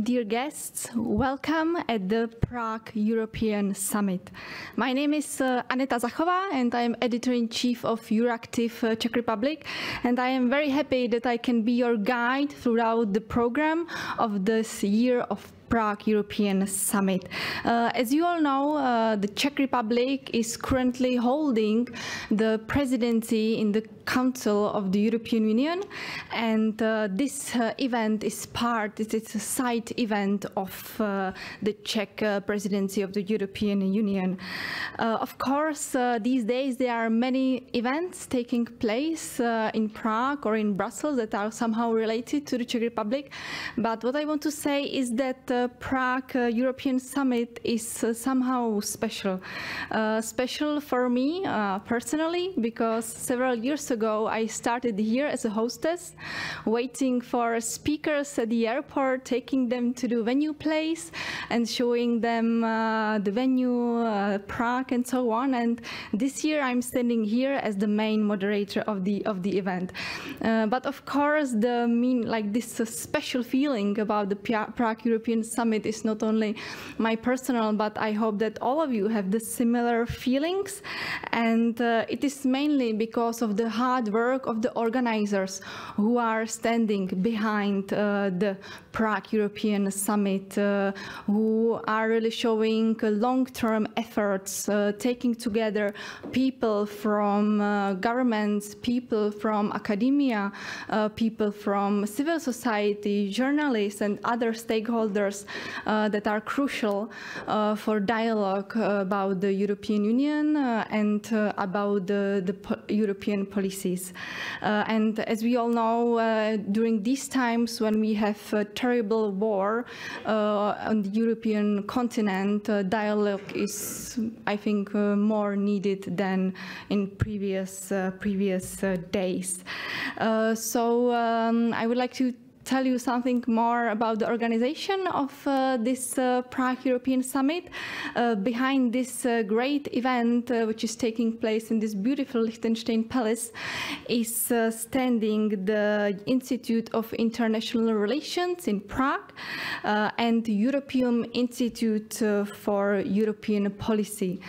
Dear guests, welcome at the Prague European Summit. My name is uh, Aneta Zachová and I am editor-in-chief of Euractiv uh, Czech Republic and I am very happy that I can be your guide throughout the program of this year of Prague European Summit. Uh, as you all know, uh, the Czech Republic is currently holding the presidency in the Council of the European Union, and uh, this uh, event is part, it's a side event of uh, the Czech uh, presidency of the European Union. of course, these days there are many events taking place in Prague or in Brussels that are somehow related to the Czech Republic, but what I want to say is that Prague uh, European Summit is uh, somehow special. Uh, special for me personally because several years ago I started here as a hostess, waiting for speakers at the airport, taking them to the venue place and showing them the venue, Prague and so on. And this year I'm standing here as the main moderator of the of the event. Uh, but of course, the mean like this uh, special feeling about the Prague European Summit is not only my personal, but I hope that all of you have the similar feelings. And uh, it is mainly because of the hard work of the organizers who are standing behind uh, the Prague European Summit, uh, who are really showing long-term efforts, uh, taking together people from uh, governments, people from academia, uh, people from civil society, journalists, and other stakeholders uh, that are crucial uh, for dialogue uh, about the European Union uh, and uh, about the, the po European policies. and as we all know, during these times when we have a terrible war on the European continent, dialogue is, I think, more needed than in previous previous days. so um, I would like to tell you something more about the organization of uh, this uh, Prague European Summit. Uh, behind this uh, great event, uh, which is taking place in this beautiful Liechtenstein Palace, is uh, standing the Institute of International Relations in Prague and the EUROPEUM Institute for European Policy.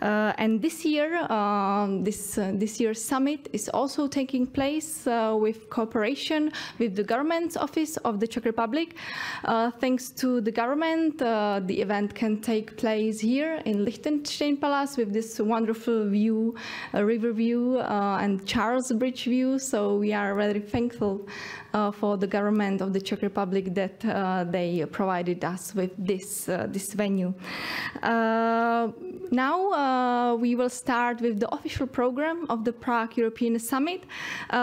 and this year, um, this, this year's summit is also taking place with cooperation with the governments office of the Czech Republic. Uh, thanks to the government, uh, the event can take place here in Liechtenstein Palace with this wonderful view, uh, river view and Charles Bridge view. So we are very thankful for the government of the Czech Republic that they provided us with this, this venue. now we will start with the official program of the Prague European Summit.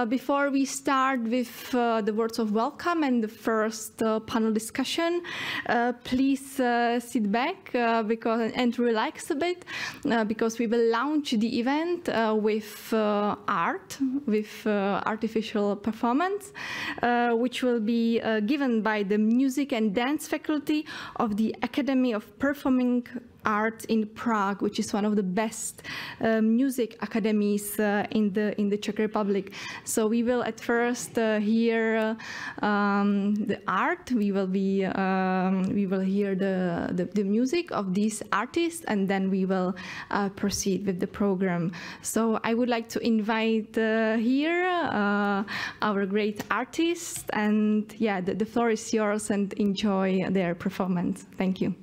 before we start with the words of welcome, and the first uh, panel discussion. Uh, please uh, sit back uh, because and relax a bit uh, because we will launch the event uh, with art, with artificial performance, Uh, which will be uh, given by the music and dance faculty of the Academy of Performing art in Prague, which is one of the best uh, music academies uh, in the in the Czech Republic. So we will at first uh, hear uh, um, the art. We will be um, we will hear the, the, the music of these artists, and then we will uh, proceed with the program. So I would like to invite uh, here our great artists, and yeah, the, the floor is yours, and enjoy their performance. Thank you.